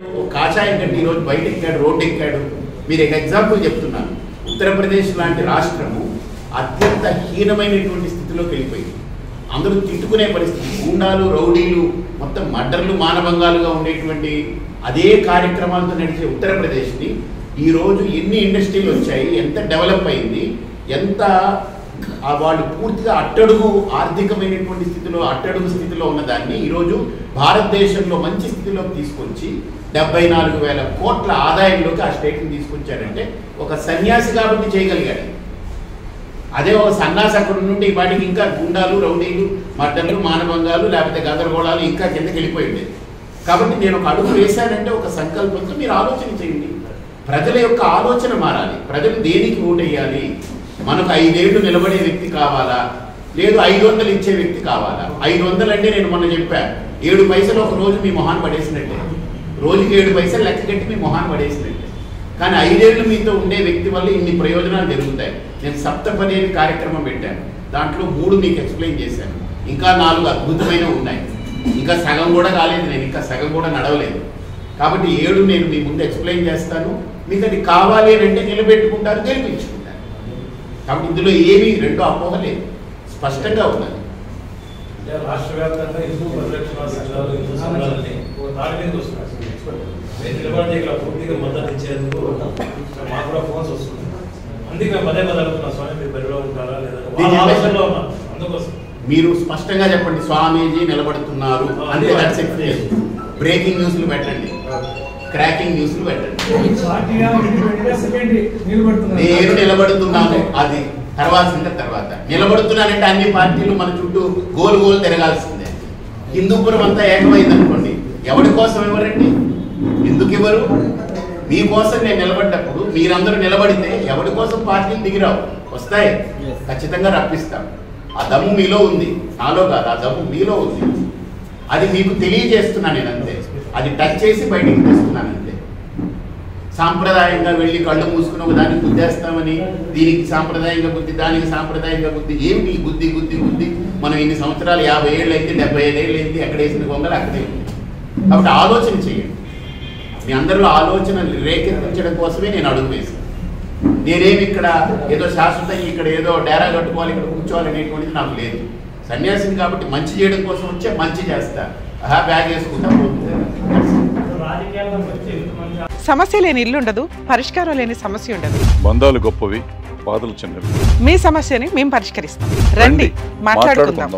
ఒక కాషాయం కంటే ఈరోజు బయట ఎక్కాడు రోడ్డు ఎక్కాడు మీరు ఒక ఎగ్జాంపుల్ చెప్తున్నాను ఉత్తరప్రదేశ్ లాంటి రాష్ట్రము అత్యంత హీనమైనటువంటి స్థితిలోకి వెళ్ళిపోయింది. అందరూ తిట్టుకునే పరిస్థితి. గుండాలు రౌడీలు మొత్తం మర్డర్లు మానభంగాలుగా ఉండేటువంటి అదే కార్యక్రమాలతో నడిచే ఉత్తరప్రదేశ్ని ఈరోజు ఎన్ని ఇండస్ట్రీలు వచ్చాయి ఎంత డెవలప్ అయింది ఎంత వాళ్ళు పూర్తిగా అట్టడుగు ఆర్థికమైనటువంటి స్థితిలో అట్టడుగు స్థితిలో ఉన్న దాన్ని ఈరోజు భారతదేశంలో మంచి స్థితిలోకి తీసుకొచ్చి డెబ్బై నాలుగు వేల కోట్ల ఆదాయంలోకి ఆ స్టేట్ని తీసుకొచ్చారంటే ఒక సన్యాసి కాబట్టి చేయగలిగాడు అదే ఒక సన్నాసి నుండి వాటికి ఇంకా గుండాలు రౌడీలు మర్దలు మానభంగాలు లేకపోతే గందరగోళాలు ఇంకా కిందకి వెళ్ళిపోయి ఉండేది కాబట్టి నేను ఒక అడుగు వేశానంటే ఒక సంకల్పంతో మీరు ఆలోచన చేయండి. ప్రజల యొక్క ఆలోచన మారాలి. ప్రజలు దేనికి ఓటేయాలి? మనకు ఐదేళ్ళు నిలబడే వ్యక్తి కావాలా? లేదు ఐదు వందలు ఇచ్చే వ్యక్తి కావాలా? ఐదు వందలు అంటే నేను మొన్న చెప్పాను ఏడు పైసలు ఒక రోజు మీ మొహాన్ పడేసినట్టే. రోజుకి ఏడు పైసలు లెక్క కట్టి మీ మొహాన్ని పడేసినట్టే. కానీ ఐదేళ్ళు మీతో ఉండే వ్యక్తి వల్ల ఇన్ని ప్రయోజనాలు జరుగుతాయి. నేను సప్తపది అని కార్యక్రమం పెట్టాను. దాంట్లో మూడు మీకు ఎక్స్ప్లెయిన్ చేశాను. ఇంకా నాలుగు అద్భుతమైనవి ఉన్నాయి. ఇంకా సగం కూడా కాలేదు నేను ఇంకా సగం కూడా నడవలేదు. కాబట్టి ఏడు నేను మీ ముందు ఎక్స్ప్లెయిన్ చేస్తాను. మీకు అది కావాలి అని అంటే నిలబెట్టుకుంటారు గెలిపించుకుంటారు. కాబట్టి ఇందులో ఏమీ రెండో అపోహ లేదు. స్పష్టంగా ఉన్నది. అంటే రాష్ట్ర వ్యాప్తంగా హిందూ పరిరక్షణ సంఘాలు హిందూ సంఘాలని ఒక తాటి మీదకి వస్తున్నాయి. నేను నిలబడి ఇక్కడ పూర్తిగా మద్దతు ఇచ్చేందుకు మాకు కూడా ఫోన్స్ అందుకే మేము పదే పదే అడుగుతున్నా స్వామి మీరు బరిలో ఉంటారా లేదా? వాళ్ళ ఆలోచనలో ఉన్నాం. అందుకోసం. మీరు స్పష్టంగా చెప్పండి స్వామీజీ నిలబడుతున్నారు. అంటే బ్రేకింగ్ న్యూస్లు పెట్టండి. క్రాకింగ్ న్యూస్లు పెట్టండి. నేను నిలబడుతున్నాను. అది తర్వాత సంగతి తర్వాత. నిలబడుతున్నానంటే అన్ని పార్టీలు మన చుట్టూ గోలు గోలు తిరగాల్సిందే. హిందూపురం అంతా ఏకమైంది అనుకోండి ఎవరి కోసం ఎవరండి? ఎందుకు ఇవ్వరు మీకోసం నేను నిలబడ్డప్పుడు మీరందరూ నిలబడితే ఎవరి కోసం పార్టీలు దిగిరావు? వస్తాయి. ఖచ్చితంగా రప్పిస్తాం. ఆ దమ్ము మీలో ఉంది. నాలో కాదు ఆ దమ్ము మీలో ఉంది. అది మీకు తెలియజేస్తున్నాను నేను అంతే అది టచ్ చేసి బయటికి తెస్తున్నాను అంతే. సాంప్రదాయంగా వెళ్ళి కళ్ళు మూసుకుని ఒక దానికి గుద్దేస్తామని దీనికి సాంప్రదాయంగా బుద్ధి దానికి సాంప్రదాయంగా బుద్ధి. ఏమిటి బుద్ధి గుద్ది గుద్ది గుద్ది మనం ఇన్ని సంవత్సరాలు యాభై ఏళ్ళు అయితే డెబ్బై ఐదు ఏళ్ళు అయింది వేసిన గొంగలు అక్కడే కాబట్టి ఆలోచన చేయండి. మీ అందరిలో ఆలోచన రేకెత్తించడం కోసమే నేను అడుగు వేశాను. నేనేమి ఇక్కడ ఏదో శాశ్వతంగా ఇక్కడ ఏదో డేరా కట్టుకోవాలి ఇక్కడ కూర్చోవాలి అనేటువంటిది నాకు లేదు. సన్యాసిని కాబట్టి మంచి చేయడం కోసం వచ్చే మంచి చేస్తా. బ్యాగ్ వేసుకుంటా సమస్య లేని ఇల్లు ఉండదు పరిష్కారం లేని సమస్య ఉండదు. బంధాలు గొప్పవి బాధలు చిన్నవి. మీ సమస్యని మేము పరిష్కరిస్తాం. రండి మాట్లాడుకుందాం.